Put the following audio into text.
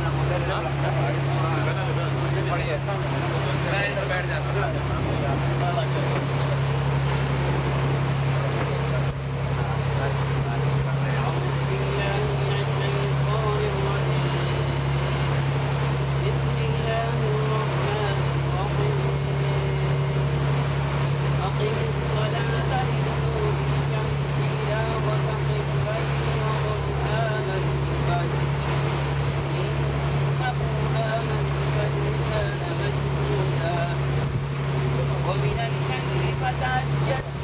हाँ, बैठ जाता Kawinan ng lipatan dyan.